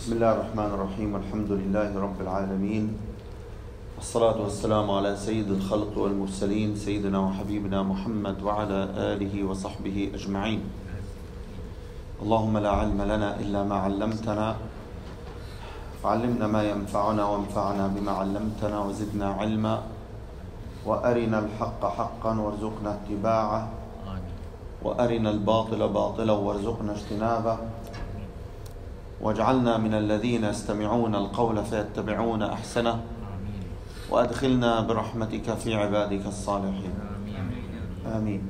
بسم الله الرحمن الرحيم الحمد لله رب العالمين والصلاة والسلام على سيد الخلق والمرسلين سيدنا وحبيبنا محمد وعلى آله وصحبه أجمعين اللهم لا علم لنا إلا ما علمتنا فعلمنا ما ينفعنا وانفعنا بما علمتنا وزدنا علما وأرنا الحق حقا وارزقنا اتباعه وأرنا الباطل باطلا وارزقنا اجتنابه واجعلنا من الذين يستمعون القول فيتبعون أحسنه وأدخلنا برحمتك في عبادك الصالحين آمين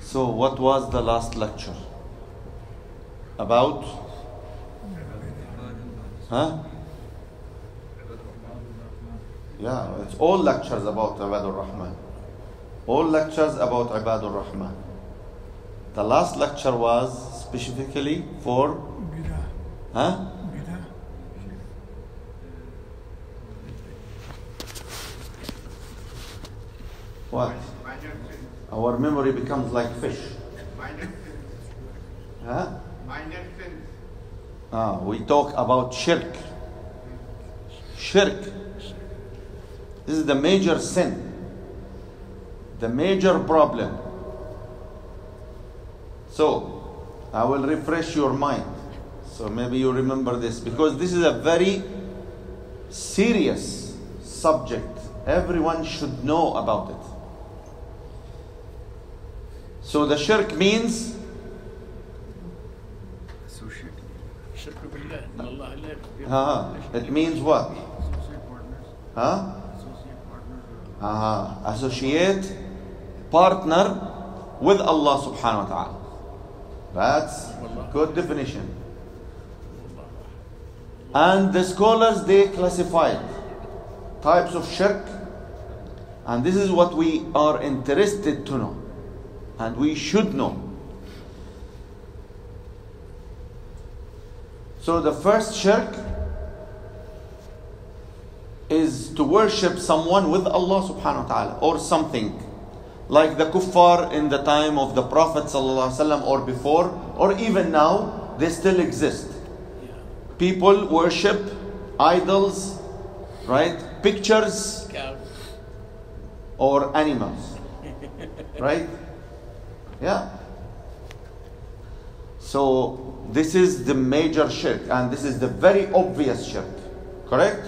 So what was the last lecture? About? Huh? Yeah, it's all lectures about Ibadur Rahman. All lectures about Ibadur Rahman. The last lecture was specifically for, Bida, huh? What? Our memory becomes like fish. Minor sins. Huh? Minor sins. Ah, we talk about shirk. Shirk. This is the major sin, the major problem. So, I will refresh your mind. So maybe you remember this because this is a very serious subject. Everyone should know about it. So the shirk means Associate Shirk billah, Allah la yakfir. uh, it means what? Associate partners, Huh? associate partners. uh, associate partner with Allah subhanahu wa ta'ala. That's good definition. And the scholars they classified types of shirk, and this is what we are interested to know, and we should know. So the first shirk is to worship someone with Allah subhanahu wa ta'ala or something. Like the kuffar in the time of the Prophet wasallam or before, or even now, they still exist. People worship idols, right? Pictures or animals, right? Yeah. So this is the major shirk, and this is the very obvious shirk, correct?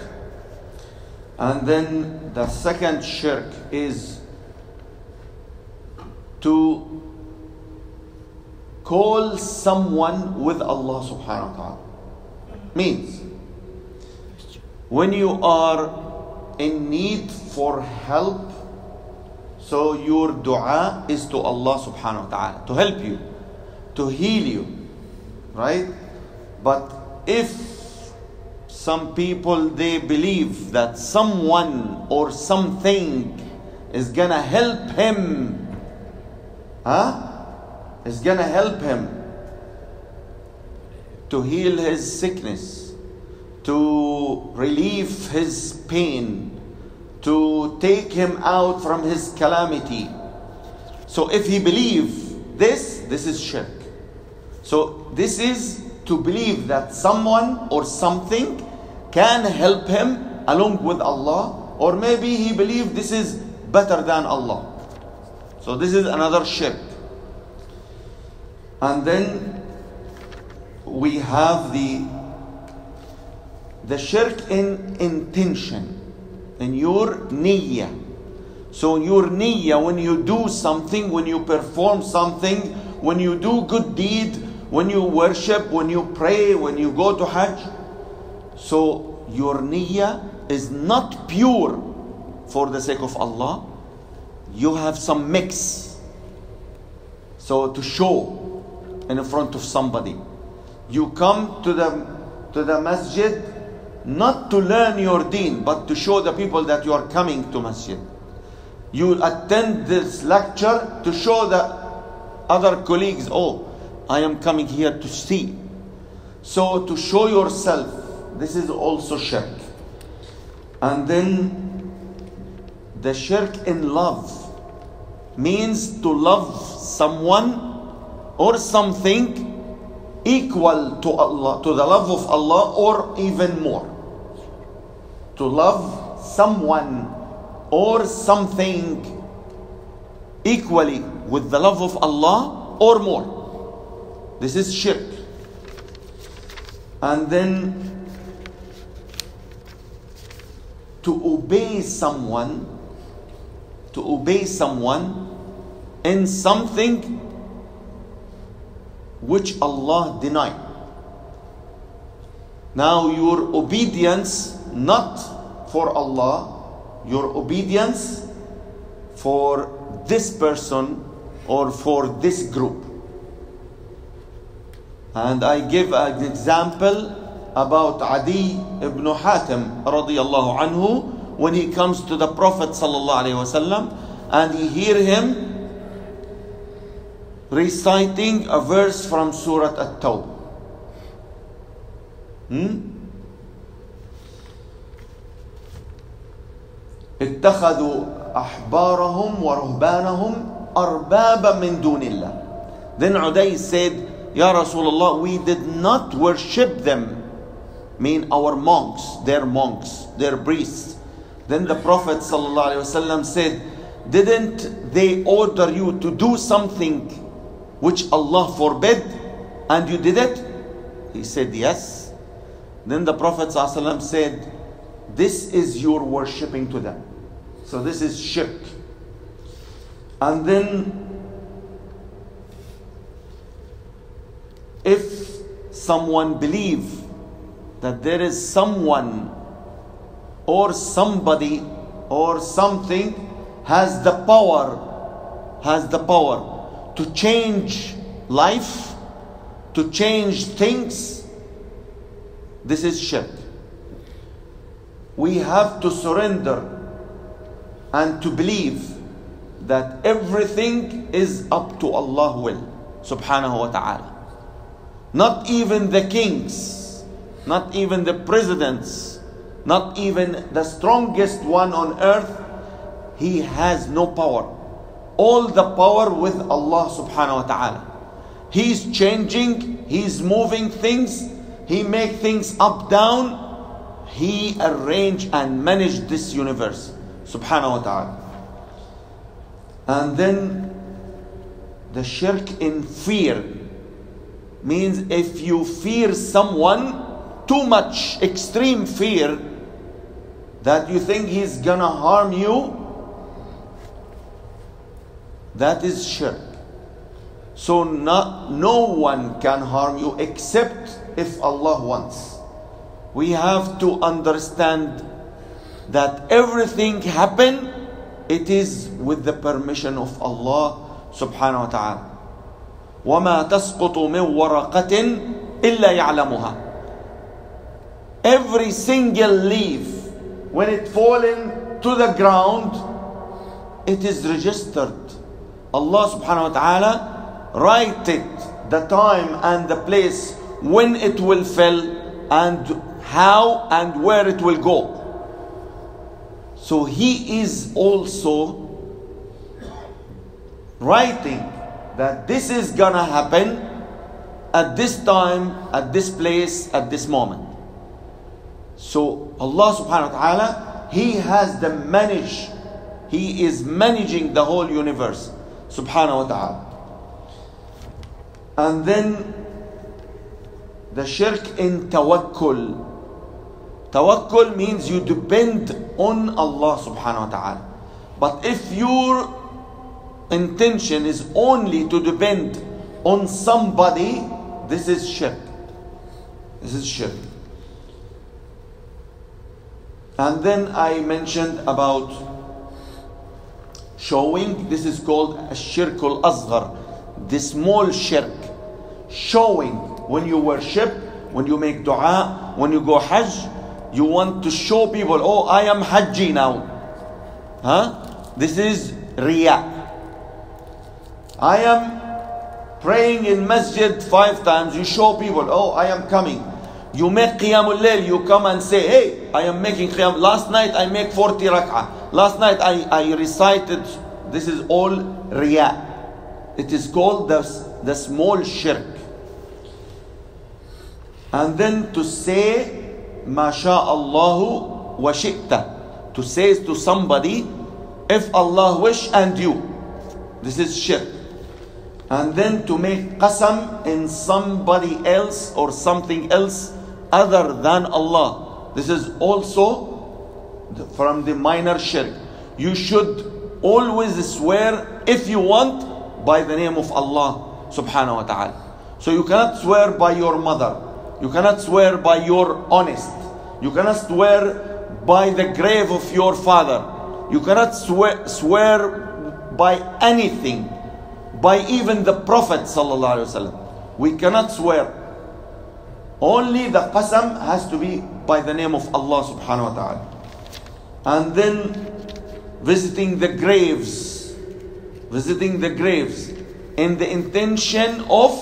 And then the second shirk is to call someone with Allah subhanahu wa ta'ala. Means when you are in need for help, so your dua is to Allah subhanahu wa ta'ala to help you, to heal you, right? But if some people they believe that someone or something is gonna help him, huh? Is gonna help him to heal his sickness, to relieve his pain, to take him out from his calamity. So if he believe this, this is shirk. So this is to believe that someone or something can help him along with Allah, or maybe he believe this is better than Allah. So this is another shirk. And then we have the the shirk in intention, in your niyyah. So your niyyah, when you do something, when you perform something, when you do good deed, when you worship, when you pray, when you go to Hajj, so your niyyah is not pure for the sake of Allah. You have some mix. So to show in front of somebody. You come to the to the masjid not to learn your deen, but to show the people that you are coming to masjid. You attend this lecture to show the other colleagues, oh, I am coming here to see. So to show yourself, this is also shirk. And then the shirk in love means to love someone or something equal to Allah, to the love of Allah, or even more. To love someone or something equally with the love of Allah or more. This is shirk. And then to obey someone, to obey someone in something which Allah denied. Now, your obedience not for Allah, your obedience for this person or for this group. And I give an example about Adi ibn Hatim radiyallahu anhu when he comes to the Prophet sallallahu alaihi wasallam and he hear him reciting a verse from Surah At-Tawbah. Hmm? اتخذوا أحبارهم ورهبانهم أربابا من دون الله. Then Uday said, Ya Rasulullah, we did not worship them, mean our monks, their monks, their priests. Then the Prophet ﷺ said, Didn't they order you to do something which Allah forbid and you did it? He said, Yes. Then the Prophet ﷺ said, This is your worshipping to them. So this is shirk. And then if someone believe that there is someone or somebody or something has the power has the power to change life to change things this is shirk we have to surrender and to believe that everything is up to Allah will subhanahu wa ta'ala not even the kings, not even the presidents, not even the strongest one on earth, he has no power. All the power with Allah subhanahu wa ta'ala. He's changing, he's moving things, he make things up down, he arrange and manage this universe subhanahu wa ta'ala. And then the shirk in fear means if you fear someone too much, extreme fear, that you think he's gonna harm you, that is shirk. So not, no one can harm you except if Allah wants. We have to understand that everything happen, it is with the permission of Allah subhanahu wa ta'ala. وما تسقط من ورقة إلا يعلمها Every single leaf when it fallen to the ground it is registered Allah subhanahu wa ta'ala write it the time and the place when it will fall and how and where it will go so he is also writing that this is gonna happen at this time, at this place, at this moment. So Allah subhanahu wa ta'ala, He has the manage, He is managing the whole universe, subhanahu wa ta'ala. And then the shirk in tawakkul. Tawakkul means you depend on Allah subhanahu wa ta'ala. But if your intention is only to depend on somebody, this is shirk. This is shirk. And then I mentioned about showing, this is called a shirkul asghar, the small shirk. Showing when you worship, when you make dua, when you go hajj, you want to show people, oh, I am hajji now. Huh? This is riyah. I am praying in masjid five times. You show people, oh, I am coming. You make Qiyamul Layl, you come and say, hey, I am making Qiyam. Last night I make 40 rak'ah. Last night I, I recited, this is all riya. It is called the, the small shirk. And then to say, mashallah wa shi'ta. To say to somebody, if Allah wish and you. This is shirk. And then to make qasam in somebody else or something else other than Allah. This is also from the minor shirk. You should always swear if you want by the name of Allah subhanahu wa ta'ala. So you cannot swear by your mother. You cannot swear by your honest. You cannot swear by the grave of your father. You cannot swear, swear by anything, by even the Prophet wasallam. We cannot swear. Only the qasam has to be by the name of Allah subhanahu wa ta'ala. And then visiting the graves, visiting the graves in the intention of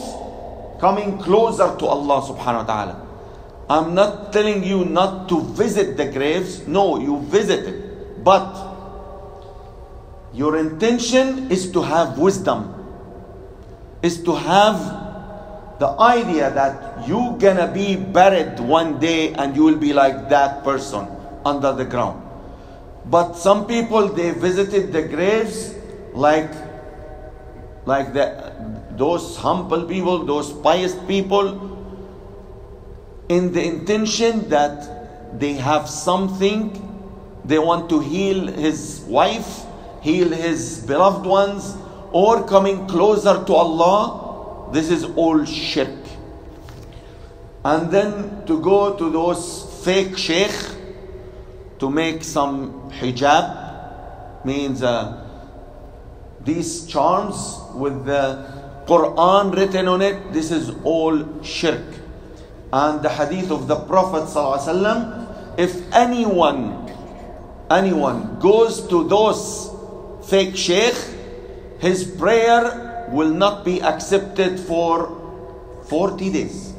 coming closer to Allah subhanahu wa ta'ala. I'm not telling you not to visit the graves. No, you visit it. But your intention is to have wisdom, is to have the idea that you're gonna be buried one day and you will be like that person under the ground. But some people they visited the graves like like the, those humble people, those pious people, in the intention that they have something, they want to heal his wife, heal his beloved ones, or coming closer to Allah. This is all shirk. And then to go to those fake sheikh to make some hijab means uh, these charms with the Quran written on it, this is all shirk. And the hadith of the Prophet if anyone, anyone goes to those fake sheikh, his prayer will not be accepted for 40 days.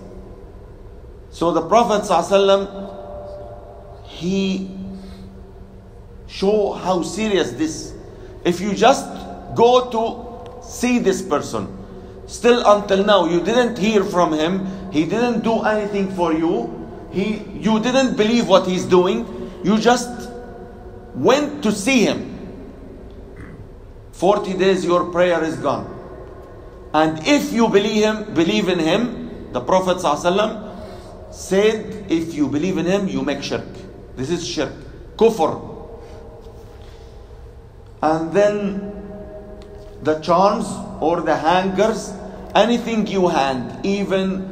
So the Prophet ﷺ, he show how serious this. If you just go to see this person, still until now you didn't hear from him, he didn't do anything for you, he you didn't believe what he's doing, you just went to see him. 40 days your prayer is gone. And if you believe him, believe in him, the Prophet said, if you believe in him, you make shirk. This is shirk. Kufr. And then the charms or the hangers, anything you hand, even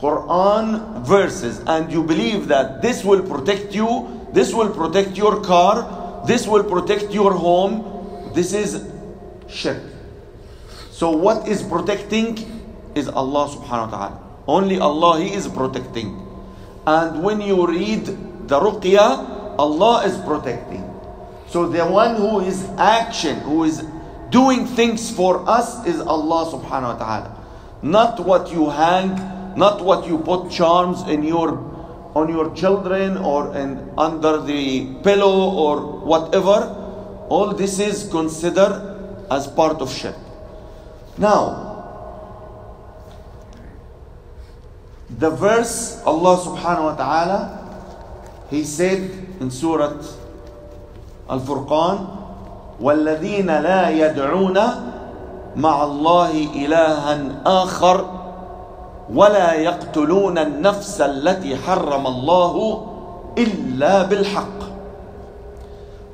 Quran verses, and you believe that this will protect you, this will protect your car, this will protect your home, this is shirk. So, what is protecting is Allah subhanahu wa ta'ala. Only Allah He is protecting. And when you read the ruqya, Allah is protecting. So the one who is action, who is doing things for us is Allah subhanahu wa ta'ala. Not what you hang, not what you put charms in your on your children or in under the pillow or whatever. All this is considered as part of shirk. Now, the verse Allah subhanahu wa ta'ala, He said in Surah الفرقان والذين لا يدعون مع الله إلها آخر ولا يقتلون النفس التي حرم الله إلا بالحق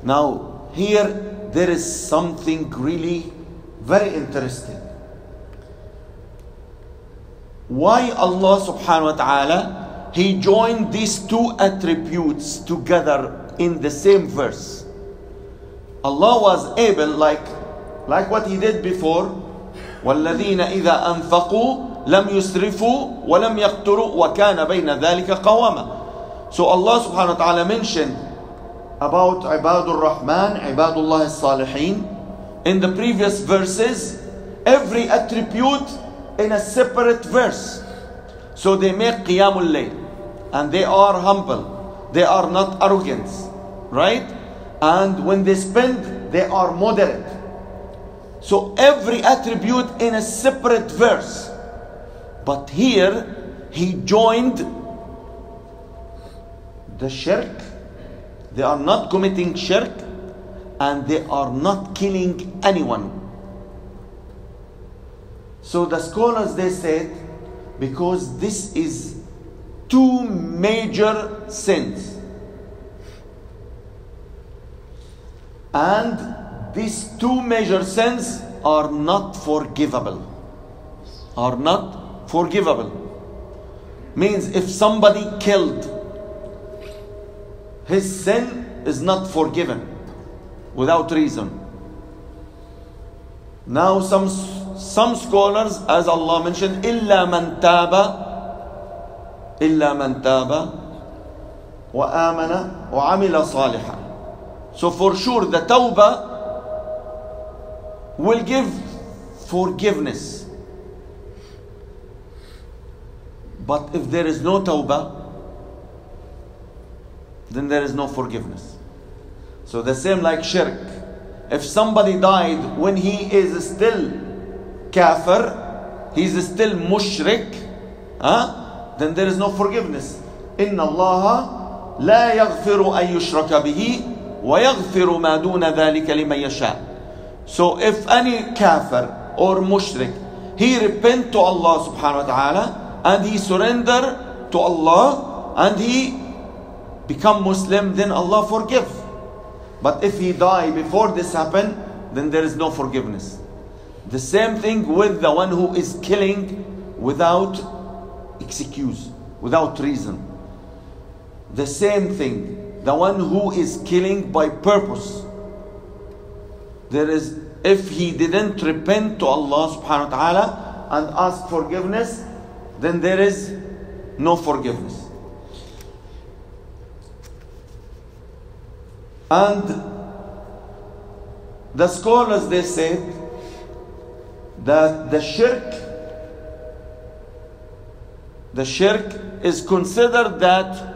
Now here there is something really very interesting Why Allah subhanahu wa ta'ala He joined these two attributes together in the same verse Allah was able, like, like what He did before, والذين إذا أنفقوا لم يسرفوا ولم يقتروا وكان بين ذلك قواما. So Allah subhanahu wa ta'ala mentioned about Ibadur Rahman, Ibadullah Salihin in the previous verses, every attribute in a separate verse. So they make Qiyamul Layl and they are humble, they are not arrogant, right? and when they spend, they are moderate. So every attribute in a separate verse. But here, he joined the shirk. They are not committing shirk and they are not killing anyone. So the scholars they said because this is two major sins. And these two major sins are not forgivable. Are not forgivable. Means if somebody killed, his sin is not forgiven without reason. Now some some scholars, as Allah mentioned, إلا من تاب إلا من تاب وآمن وعمل صالحا. So for sure the tawbah will give forgiveness. But if there is no tawbah, then there is no forgiveness. So the same like shirk. If somebody died when he is still kafir, he is still mushrik, huh? then there is no forgiveness. إن الله لا يغفر أن يشرك به ويغفر ما دون ذلك لمن يشاء. So if any kafir or mushrik, he repent to Allah subhanahu wa ta'ala and he surrender to Allah and he become Muslim, then Allah forgive. But if he die before this happen, then there is no forgiveness. The same thing with the one who is killing without excuse, without reason. The same thing. The one who is killing by purpose. There is, if he didn't repent to Allah subhanahu wa ta'ala and ask forgiveness, then there is no forgiveness. And the scholars they said that the shirk the shirk is considered that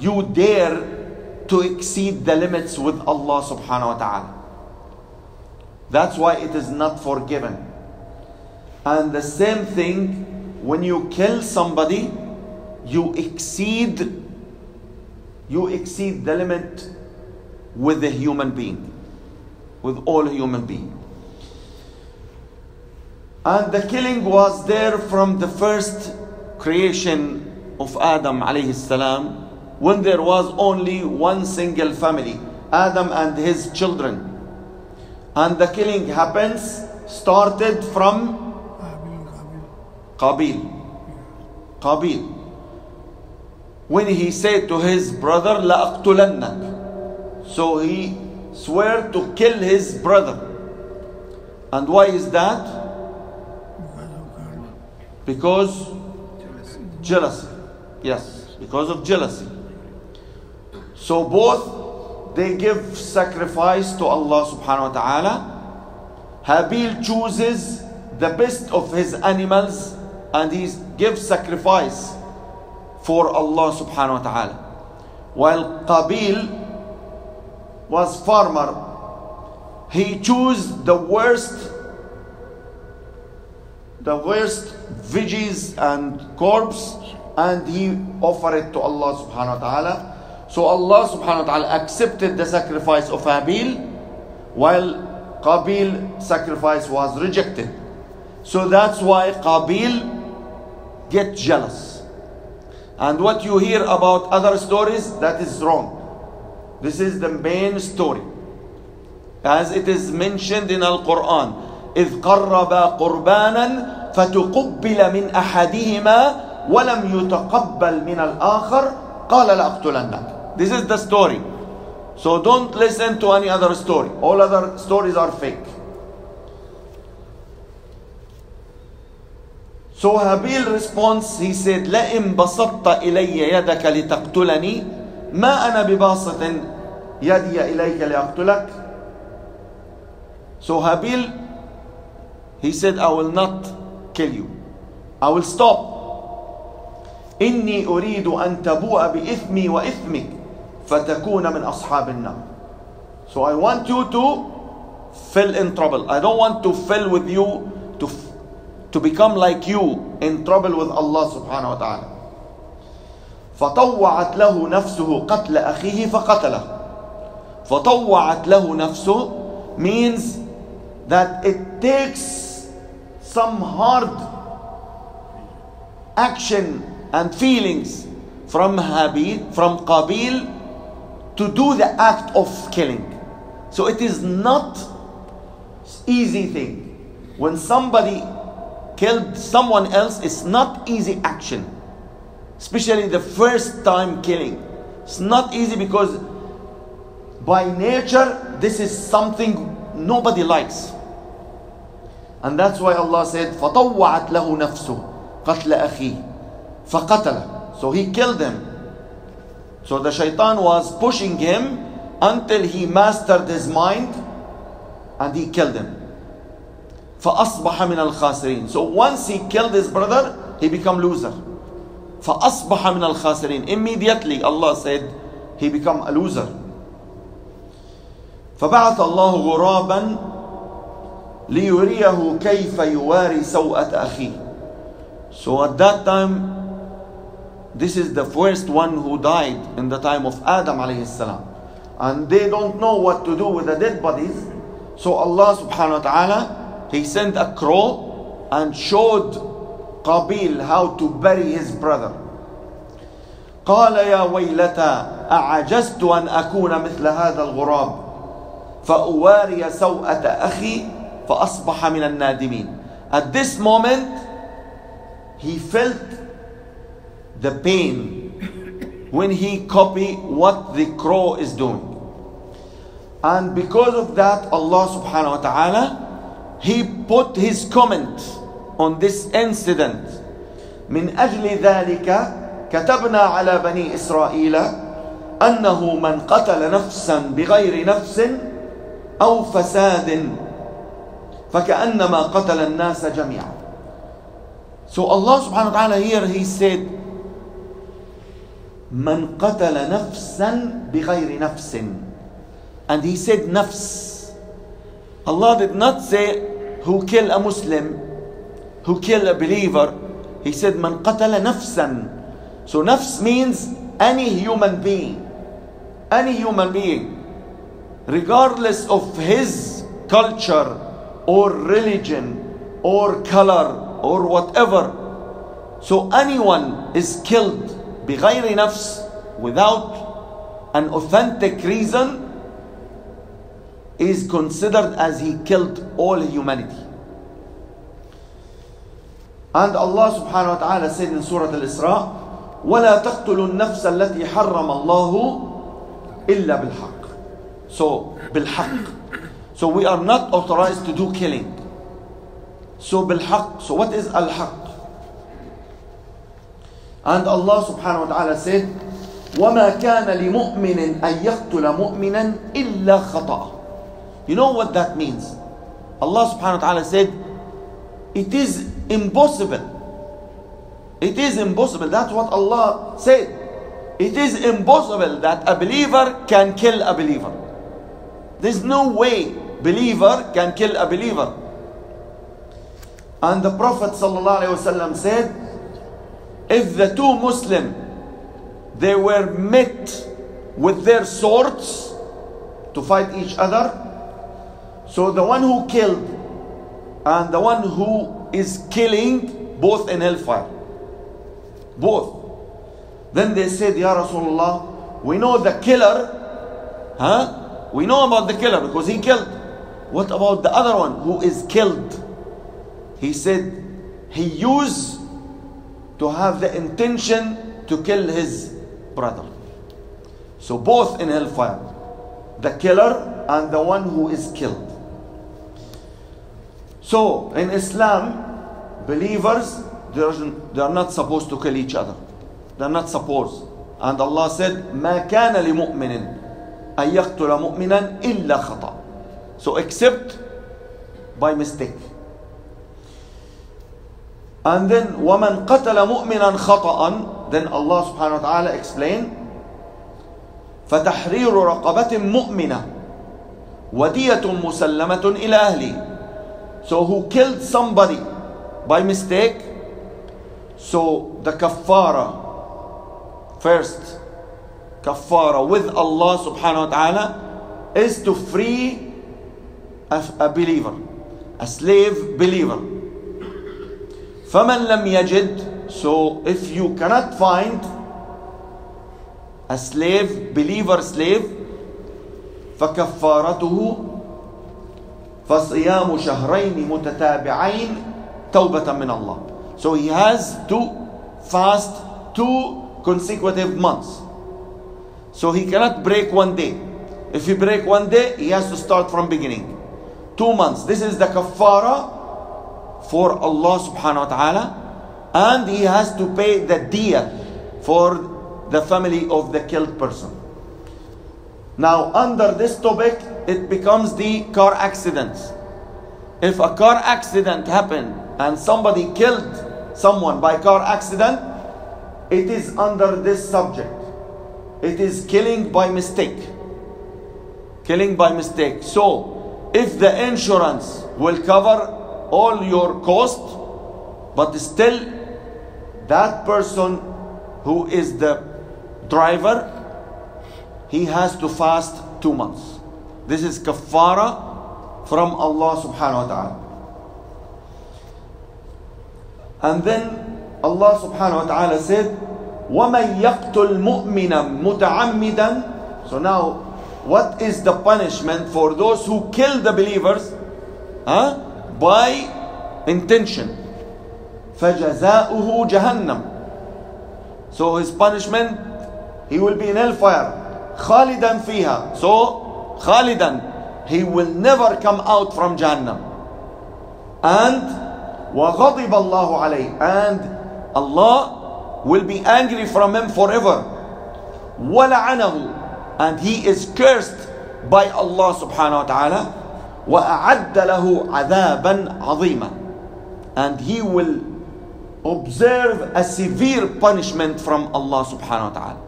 you dare to exceed the limits with Allah subhanahu wa ta'ala. That's why it is not forgiven. And the same thing when you kill somebody, you exceed you exceed the limit with a human being, with all human being. And the killing was there from the first creation of Adam alayhi salam when there was only one single family, Adam and his children. And the killing happens started from Qabil. Qabil. When he said to his brother, لَأَقْتُلَنَّكَ So he swore to kill his brother. And why is that? Because jealousy. Yes, because of jealousy. So both they give sacrifice to Allah subhanahu wa ta'ala. Habil chooses the best of his animals and he gives sacrifice for Allah subhanahu wa ta'ala. While Qabil was farmer, he chose the worst the worst veggies and corpse and he offered it to Allah subhanahu wa ta'ala. So Allah subhanahu wa ta'ala accepted the sacrifice of Habil while Qabil sacrifice was rejected. So that's why Qabil get jealous. And what you hear about other stories, that is wrong. This is the main story. As it is mentioned in Al-Quran. إذ قربا قربانا فتقبل من أحدهما ولم يتقبل من الآخر قال لأقتلنك This is the story. So don't listen to any other story. All other stories are fake. So Habil responds, he said, لئن بسطت إلي يدك لتقتلني ما أنا بباسط يدي إليك لأقتلك So Habil, he said, I will not kill you. I will stop. إني أريد أن تبوء بإثمي وإثمك فتكون من أصحاب النار. So I want you to fill in trouble. I don't want to fill with you to to become like you in trouble with Allah subhanahu wa ta'ala. فطوعت له نفسه قتل أخيه فقتله. فطوعت له نفسه means that it takes some hard action and feelings from Habil, from Qabil to do the act of killing. So it is not easy thing. When somebody killed someone else, it's not easy action. Especially the first time killing. It's not easy because by nature this is something nobody likes. And that's why Allah said, فَطَوَّعَتْ لَهُ نَفْسُهُ قَتْلَ أَخِيهِ فَقَتَلَ So he killed him. So the shaitan was pushing him until he mastered his mind and he killed him. فأصبح من الخاسرين. So once he killed his brother, he become loser. فأصبح من الخاسرين. Immediately Allah said he become a loser. فبعث الله غرابا ليريه كيف يواري سوءة أخيه. So at that time, this is the first one who died in the time of Adam alayhi salam. And they don't know what to do with the dead bodies. So Allah subhanahu wa ta'ala, He sent a crow and showed Qabil how to bury his brother. قال يا ويلتى أعجزت أن أكون مثل هذا الغراب فأواري سوءة أخي فأصبح من النادمين. At this moment, he felt the pain when he copy what the crow is doing. And because of that, Allah subhanahu wa ta'ala, He put His comment on this incident. من أجل ذلك كتبنا على بني إسرائيل أنه من قتل نفسا بغير نفس أو فساد فكأنما قتل الناس جميعا. So Allah subhanahu wa ta'ala here He said من قتل نفسا بغير نفس and he said nafs Allah did not say who kill a Muslim who kill a believer he said من قتل نفسا so nafs means any human being any human being regardless of his culture or religion or color or whatever so anyone is killed بغير نفس without an authentic reason is considered as he killed all humanity. And Allah subhanahu wa ta'ala said in Surah Al-Isra, وَلَا تَقْتُلُوا النَّفْسَ الَّتِي حَرَّمَ اللَّهُ إِلَّا بِالْحَقِّ So, بالحق. So we are not authorized to do killing. So بالحق. So what is al-haq? And Allah subhanahu wa ta'ala said, وَمَا كَانَ لِمُؤْمِنٍ أَن يَقْتُلَ مُؤْمِنًا إِلَّا خَطَأً You know what that means? Allah subhanahu wa ta'ala said, it is impossible. It is impossible. That's what Allah said. It is impossible that a believer can kill a believer. There's no way believer can kill a believer. And the Prophet ﷺ said, if the two Muslim they were met with their swords to fight each other, so the one who killed and the one who is killing both in hellfire. Both. Then they said, Ya Rasulullah, we know the killer, huh? We know about the killer because he killed. What about the other one who is killed? He said he used to have the intention to kill his brother. So both in hellfire. The killer and the one who is killed. So in Islam, believers they are, they are not supposed to kill each other. They are not supposed. And Allah said, ما كان لمؤمن أن يقتل مؤمنا إلا خطأ. So except by mistake. And then وَمَنْ قَتَلَ مُؤْمِنًا خَطَأً Then Allah subhanahu wa ta'ala explained فَتَحْرِيرُ رَقَبَةٍ مُؤْمِنَةٍ وَدِيَةٌ مُسَلَّمَةٌ إِلَى أَهْلِ So who killed somebody by mistake, so the kafara, first kafara with Allah subhanahu wa ta'ala is to free a, a believer, a slave believer. فَمَنْ لَمْ يَجِدْ So if you cannot find a slave, believer slave, فكفارته فصيام شهرين متتابعين توبة من الله. So he has to fast two consecutive months. So he cannot break one day. If he break one day, he has to start from beginning. Two months. This is the kafara for Allah subhanahu wa ta'ala. And he has to pay the diya for the family of the killed person. Now, under this topic, it becomes the car accidents. If a car accident happened and somebody killed someone by car accident, it is under this subject. It is killing by mistake. Killing by mistake. So, if the insurance will cover all your cost, but still that person who is the driver, he has to fast two months. This is kafara from Allah subhanahu wa ta'ala. And then Allah subhanahu wa ta'ala said, وَمَنْ يَقْتُلْ مُؤْمِنًا مُتَعَمِّدًا So now, what is the punishment for those who kill the believers huh? by intention? فَجَزَاؤُهُ جَهَنَّمُ So his punishment, he will be in hellfire. خَالِدًا فِيهَا So, خَالِدًا He will never come out from Jahannam. And وَغَضِبَ اللَّهُ عَلَيْهِ And Allah will be angry from him forever. وَلَعَنَهُ And he is cursed by Allah subhanahu wa ta'ala. وَأَعَدَّ لَهُ عَذَابًا عَظِيمًا And he will observe a severe punishment from Allah subhanahu wa ta'ala.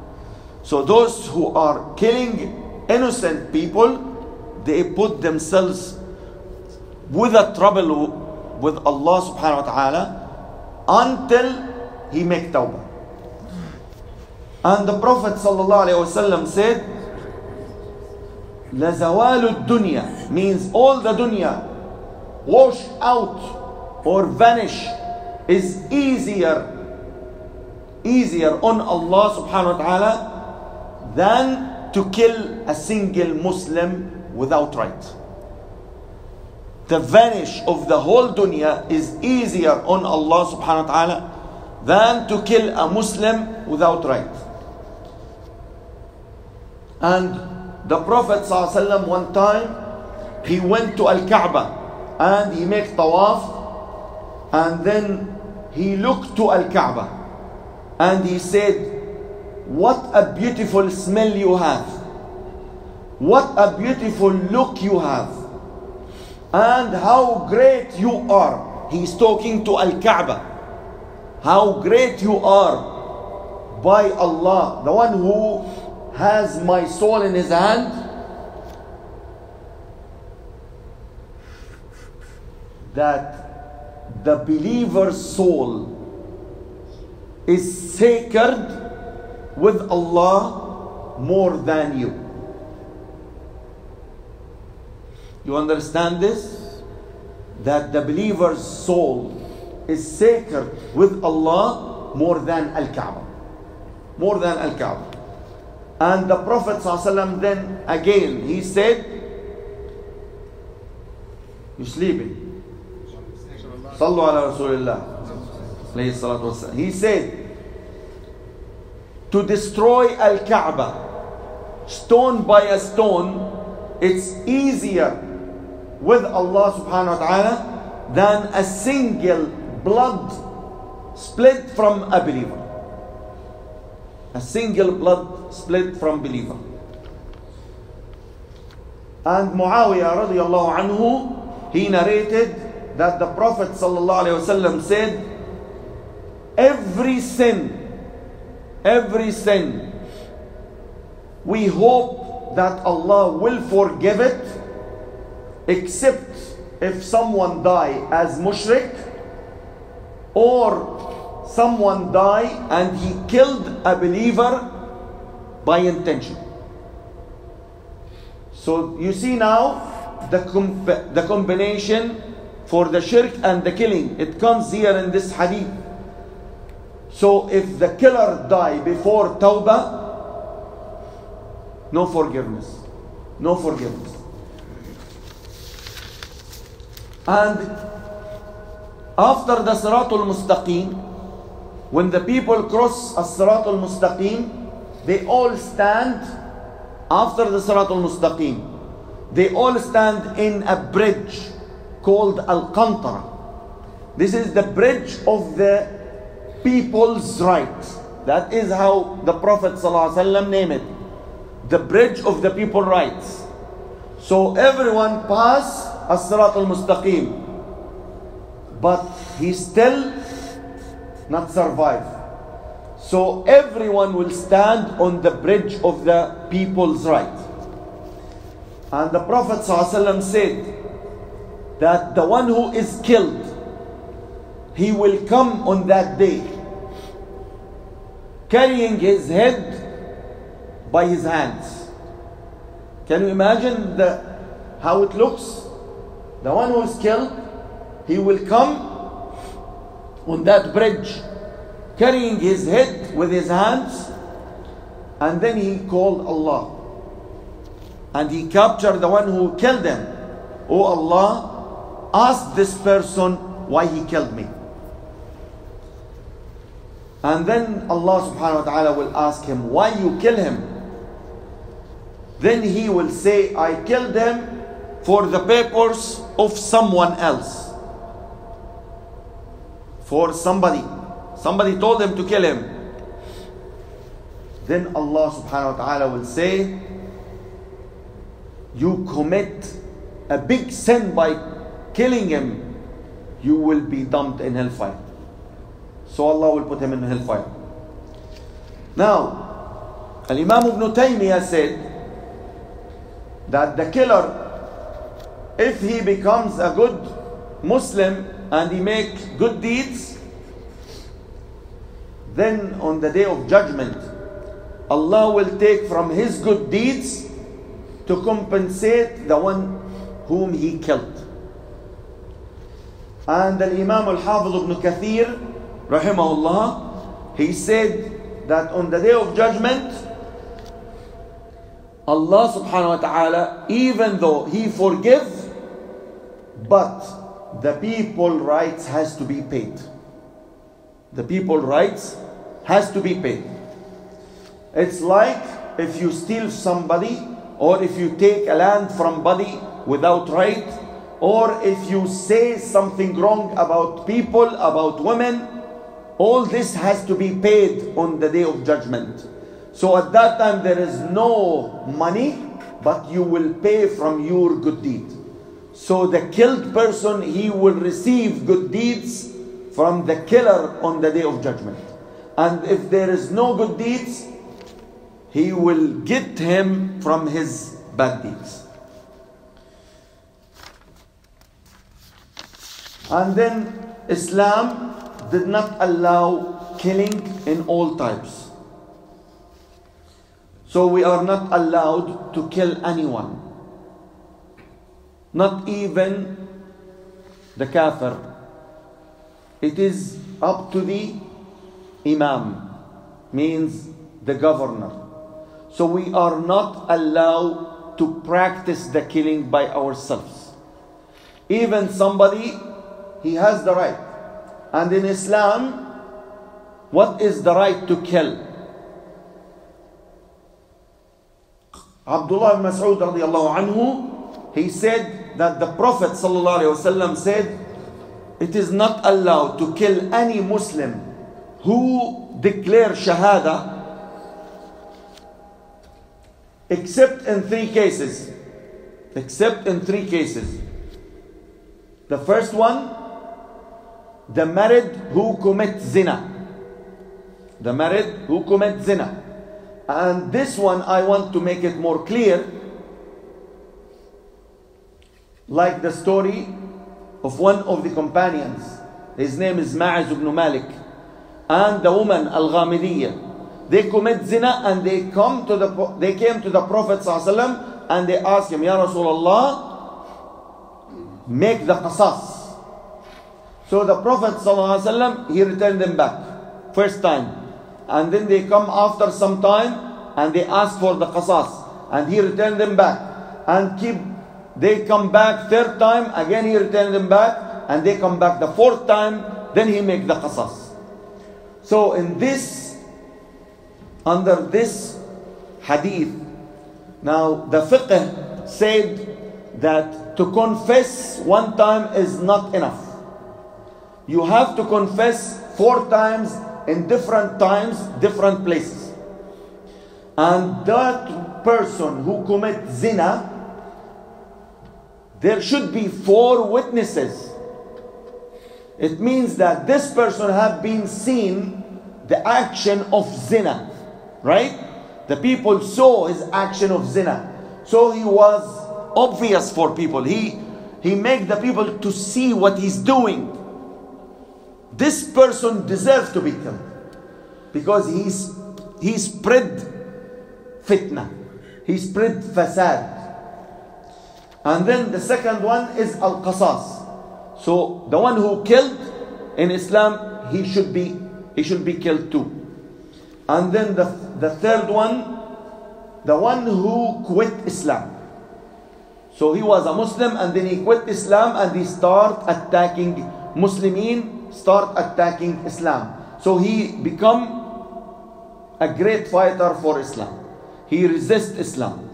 So those who are killing innocent people, they put themselves with a trouble with Allah subhanahu wa ta'ala until he make tawbah. And the Prophet sallallahu alayhi wasallam said, لَزَوَالُ الدُّنْيا means all the dunya wash out or vanish is easier easier on Allah subhanahu wa ta'ala than to kill a single Muslim without right. The vanish of the whole dunya is easier on Allah subhanahu wa ta'ala than to kill a Muslim without right. And the Prophet ﷺ one time he went to Al Kaaba and he made tawaf and then he looked to Al Kaaba and he said, What a beautiful smell you have! What a beautiful look you have! And how great you are! He's talking to Al Kaaba. How great you are by Allah, the one who has my soul in his hand. That the believer's soul is sacred with Allah more than you. You understand this? That the believer's soul is sacred with Allah more than Al Kaaba. More than Al Kaaba. And the Prophet ﷺ then again he said, You're sleeping? Sallu ala wassalam. He said, to destroy Al Kaaba, stone by a stone, it's easier with Allah subhanahu wa ta'ala than a single blood split from a believer. A single blood split from believer. And Muawiyah radiallahu anhu, he narrated that the Prophet sallallahu wasallam said, every sin, every sin, we hope that Allah will forgive it, except if someone die as mushrik or someone die and he killed a believer by intention. So you see now the, the combination for the shirk and the killing. It comes here in this hadith. So if the killer die before tawbah, no forgiveness. No forgiveness. And after the Siratul Mustaqim, when the people cross a Siratul Mustaqim, they all stand after the Siratul Mustaqim. They all stand in a bridge called Al Qantara. This is the bridge of the people's rights. That is how the Prophet ﷺ named it. The bridge of the people's rights. So everyone pass As-Sirat al-Mustaqim. But he still not survive. So everyone will stand on the bridge of the people's right. And the Prophet ﷺ said that the one who is killed, he will come on that day carrying his head by his hands. Can you imagine the, how it looks? The one who is killed, he will come on that bridge carrying his head with his hands and then he called Allah and he captured the one who killed him. Oh Allah, ask this person why he killed me. And then Allah subhanahu wa ta'ala will ask him, Why you kill him? Then he will say, I killed him for the purpose of someone else. For somebody. Somebody told him to kill him. Then Allah subhanahu wa ta'ala will say, You commit a big sin by killing him, you will be dumped in hellfire. So Allah will put him in hellfire. Now, Al Imam ibn Taymiyyah said that the killer, if he becomes a good Muslim and he make good deeds, then on the day of judgment, Allah will take from his good deeds to compensate the one whom he killed. And the Imam al-Hafiz ibn Kathir, rahimahullah, he said that on the day of judgment, Allah subhanahu wa ta'ala, even though he forgive, but the people rights has to be paid. The people rights has to be paid. It's like if you steal somebody or if you take a land from body without right or if you say something wrong about people, about women, all this has to be paid on the day of judgment. So at that time there is no money, but you will pay from your good deed. So the killed person, he will receive good deeds from the killer on the day of judgment. And if there is no good deeds, he will get him from his bad deeds. And then Islam did not allow killing in all types. So we are not allowed to kill anyone. Not even the kafir. It is up to the imam, means the governor. So we are not allowed to practice the killing by ourselves. Even somebody, he has the right. And in Islam, what is the right to kill? Abdullah ibn Mas'ud radiallahu anhu, he said that the Prophet sallallahu said, it is not allowed to kill any Muslim who declare Shahada except in three cases. Except in three cases. The first one, the married who commit zina. The married who commit zina. And this one, I want to make it more clear. Like the story of one of the companions his name is Ma'iz ibn Malik, and the woman Al-Ghamidiyya, they commit zina and they come to the they came to the Prophet and they ask him, Ya Rasulullah, make the qasas. So the Prophet he returned them back first time. And then they come after some time and they ask for the qasas. And he returned them back. And keep they come back third time, again he returned them back, and they come back the fourth time, then he make the qasas. So in this, under this hadith, now the fiqh said that to confess one time is not enough. You have to confess four times in different times, different places. And that person who commits zina, there should be four witnesses. It means that this person have been seen the action of zina, right? The people saw his action of zina. So he was obvious for people. He he make the people to see what he's doing. This person deserves to be killed because he's he spread fitna. He spread fasad. And then the second one is al qasas. So the one who killed in Islam, he should be he should be killed too. And then the, the third one, the one who quit Islam. So he was a Muslim and then he quit Islam and he start attacking Muslimin, start attacking Islam. So he become a great fighter for Islam. He resist Islam.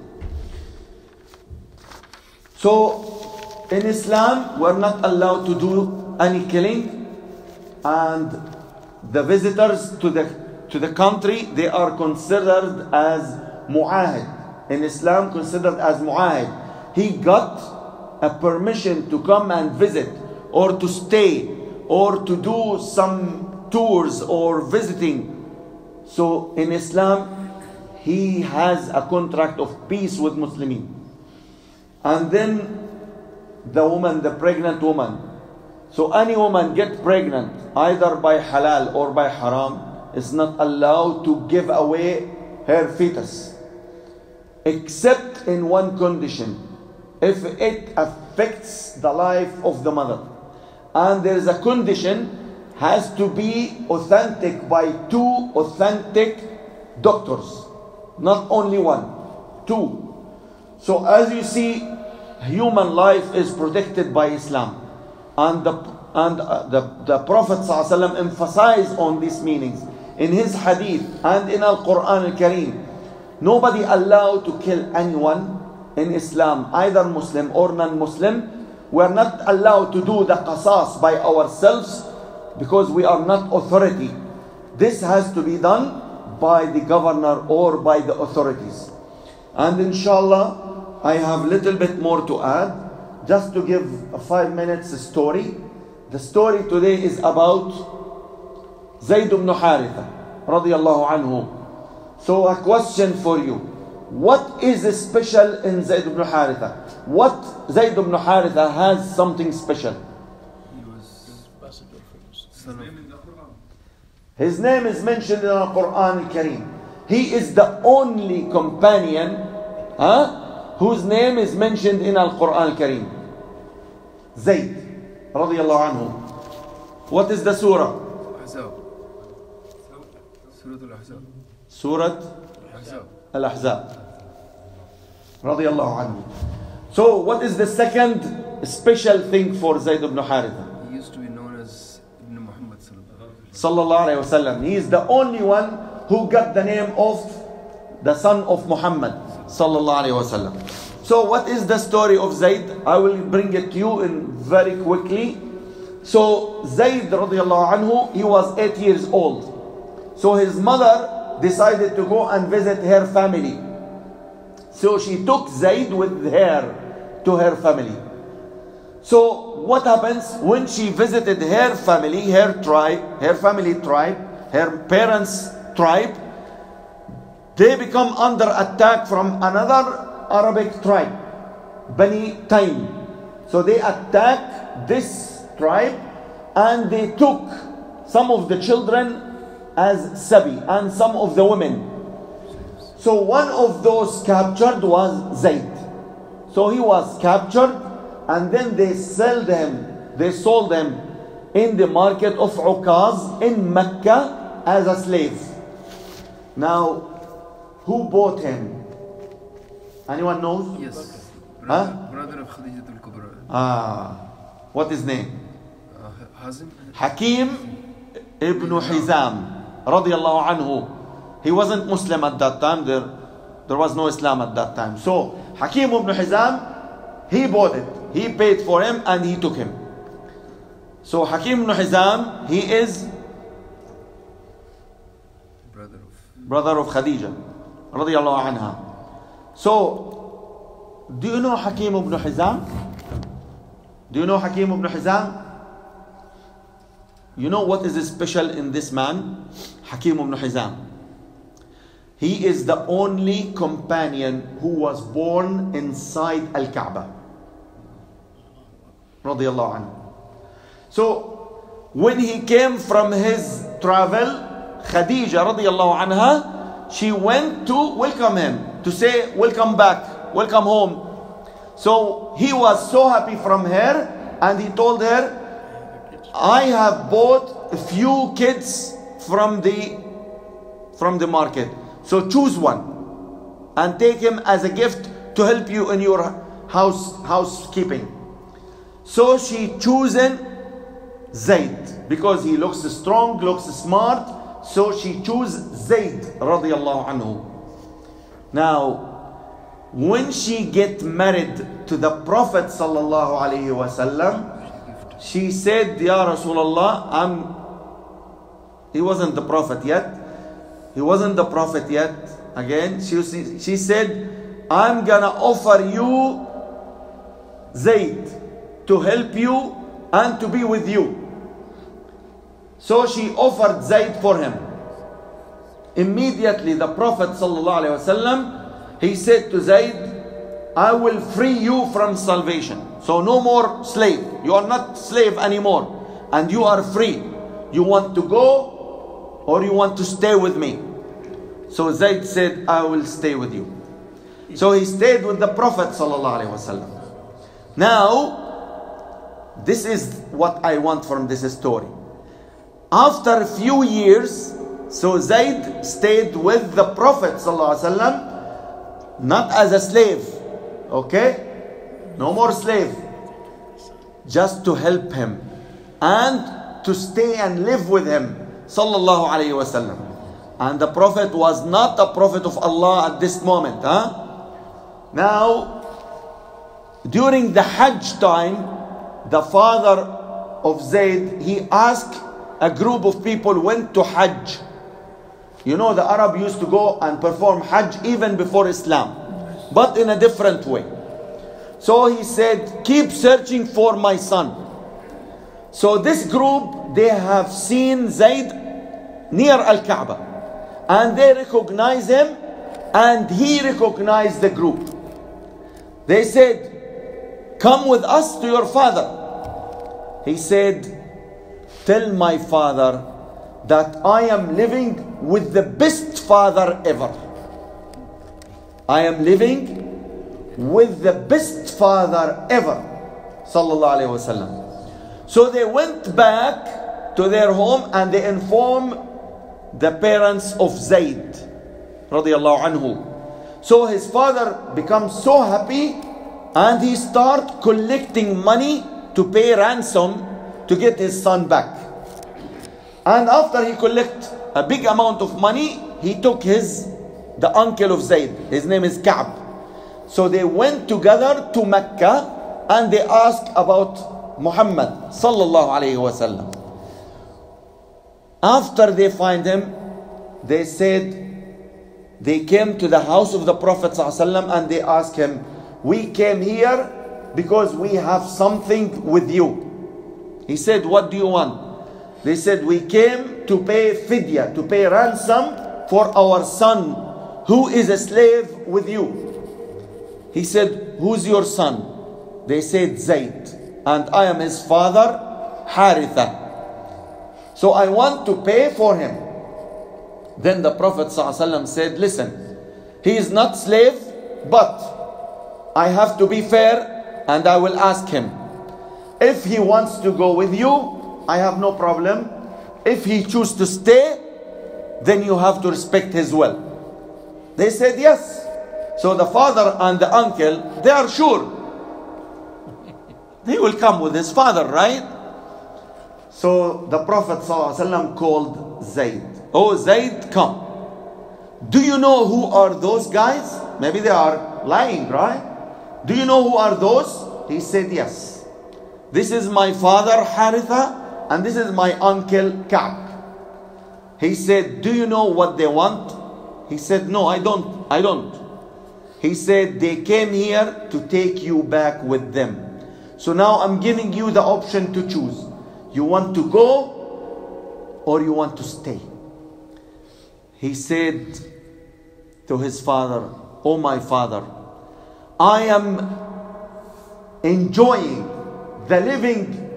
So in Islam, we're not allowed to do any killing, and the visitors to the to the country they are considered as mu'ahid. In Islam, considered as mu'ahid. He got a permission to come and visit, or to stay, or to do some tours or visiting. So in Islam, he has a contract of peace with Muslimin. And then the woman, the pregnant woman. So any woman get pregnant either by halal or by haram is not allowed to give away her fetus. Except in one condition. If it affects the life of the mother. And there is a condition has to be authentic by two authentic doctors. Not only one. Two. So as you see, human life is protected by Islam. And the, and uh, the, the Prophet ﷺ emphasized on these meanings. In his hadith and in Al-Quran Al-Kareem, nobody allowed to kill anyone in Islam, either Muslim or non-Muslim. We are not allowed to do the qasas by ourselves because we are not authority. This has to be done by the governor or by the authorities. And inshallah, I have little bit more to add. Just to give a five minutes story. The story today is about Zayd ibn Haritha radiallahu anhu. So a question for you. What is special in Zayd ibn Haritha? What Zayd ibn Haritha has something special? He was ambassador for His name is mentioned in the Quran Kareem. He is the only companion huh, whose name is mentioned in the Quran Kareem. Zayd radiallahu anhu. What is the surah? Ahzab. Surah. Surah Ahzab. Radiallahu anhu. So what is the second special thing for Zayd ibn Haritha? He used to be known as Ibn Muhammad sallallahu Sallallahu alayhi wasallam. He is the only one who got the name of the son of Muhammad. Sallallahu alayhi wasallam. So what is the story of Zayd? I will bring it to you in very quickly. So Zayd anhu, he was eight years old. So his mother decided to go and visit her family. So she took Zayd with her to her family. So what happens when she visited her family, her tribe, her family tribe, her parents' tribe? They become under attack from another Arabic tribe, Bani Taim. So they attack this tribe and they took some of the children as sabi and some of the women. So one of those captured was Zayd. So he was captured and then they sold him, they sold him in the market of Ukaz in Mecca as a slave. Now, who bought him? Anyone knows? Yes. Huh? Brother of Khadija al-Kubra. Ah, what is name? Uh, Hazim? Hakim ibn Hizam radiallahu anhu. He wasn't Muslim at that time. There, there was no Islam at that time. So Hakim ibn Hizam, he bought it. He paid for him and he took him. So Hakim ibn Hizam, he is Brother of. brother of Khadija anha. So do you know Hakim ibn Hizam? Do you know Hakim ibn Hizam? You know what is special in this man? Hakim ibn Hizam. He is the only companion who was born inside Al Kaaba. So when he came from his travel, Khadija radiallahu anha, she went to welcome him, to say, Welcome back, welcome home. So he was so happy from her, and he told her, I have bought a few kids from the from the market. So choose one and take him as a gift to help you in your house housekeeping. So she chosen Zayd because he looks strong, looks smart. So she chose Zayd radiallahu anhu. Now, when she get married to the Prophet sallallahu alaihi wasallam, she said, Ya Rasulullah, I'm. He wasn't the Prophet yet. He wasn't the Prophet yet. Again, she, she said, I'm gonna offer you Zayd to help you and to be with you. So she offered Zayd for him. Immediately, the Prophet ﷺ, he said to Zayd, I will free you from salvation. So no more slave. You are not slave anymore. And you are free. You want to go or you want to stay with me? So Zayd said, I will stay with you. So he stayed with the Prophet ﷺ. Now, this is what I want from this story. After a few years, so Zayd stayed with the Prophet ﷺ, not as a slave, okay? No more slave, just to help him and to stay and live with him, sallallahu alayhi wasallam. And the Prophet was not a Prophet of Allah at this moment, huh? Now, during the Hajj time, the father of Zayd, he asked a group of people went to Hajj. You know, the Arab used to go and perform Hajj even before Islam, but in a different way. So he said, Keep searching for my son. So this group, they have seen Zayd near Al Kaaba and they recognize him and he recognized the group. They said, Come with us to your father. He said, Tell my father that I am living with the best father ever. I am living with the best father ever. Sallallahu Alaihi Wasallam. So they went back to their home and they informed the parents of Zayd. Anhu. So his father becomes so happy and he start collecting money to pay ransom to get his son back. And after he collect a big amount of money, he took his the uncle of Zayd. His name is Ka'b. So they went together to Mecca and they asked about Muhammad sallallahu alayhi wasallam. After they find him, they said they came to the house of the Prophet ﷺ and they asked him, We came here because we have something with you. He said, What do you want? They said, We came to pay fidya, to pay ransom for our son who is a slave with you. He said, Who's your son? They said, Zayd. And I am his father, Haritha. So I want to pay for him. Then the Prophet ﷺ said, Listen, he is not slave, but I have to be fair and I will ask him. If he wants to go with you, I have no problem. If he choose to stay, then you have to respect his will. They said yes. So the father and the uncle, they are sure. He will come with his father, right? So the Prophet ﷺ called Zayd. Oh, Zayd, come. Do you know who are those guys? Maybe they are lying, right? Do you know who are those? He said, Yes. This is my father Haritha, and this is my uncle Ka'b. He said, Do you know what they want? He said, No, I don't. I don't. He said, They came here to take you back with them. So now I'm giving you the option to choose. You want to go or you want to stay? He said to his father, Oh, my father, I am enjoying the living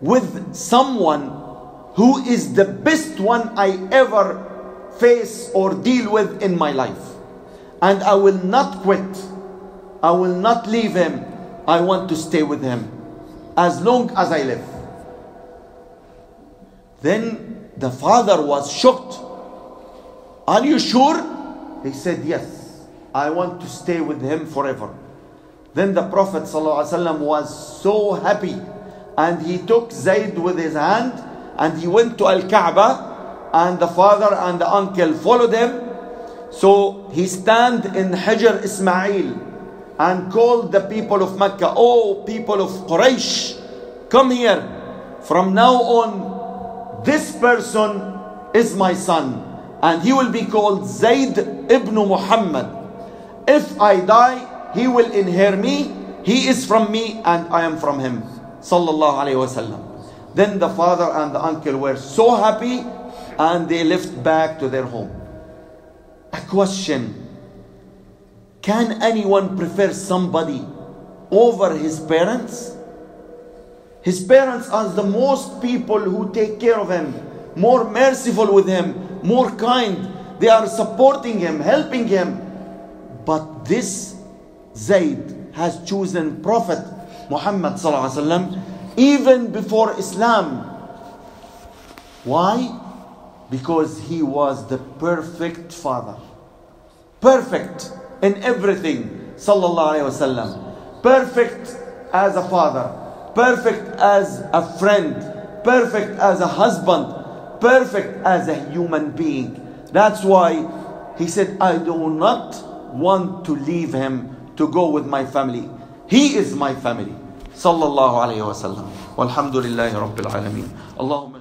with someone who is the best one I ever face or deal with in my life. And I will not quit. I will not leave him. I want to stay with him as long as I live. Then the father was shocked. Are you sure? He said, Yes. I want to stay with him forever. Then the Prophet ﷺ was so happy and he took Zayd with his hand and he went to Al Kaaba and the father and the uncle followed him. So he stand in Hajar Ismail and called the people of Mecca, Oh people of Quraysh, come here. From now on, this person is my son and he will be called Zayd ibn Muhammad. If I die, he will inherit me. He is from me and I am from him. Sallallahu alayhi wasallam. Then the father and the uncle were so happy and they left back to their home. A question Can anyone prefer somebody over his parents? His parents are the most people who take care of him, more merciful with him, more kind. They are supporting him, helping him. But this Zayd has chosen Prophet Muhammad wasallam even before Islam. Why? Because he was the perfect father. Perfect in everything. Sallallahu. Perfect as a father. Perfect as a friend. Perfect as a husband. Perfect as a human being. That's why he said, I do not want to leave him to go with my family. He is my family. Sallallahu alayhi wa sallam. Walhamdulillahi rabbil alameen. Allahumma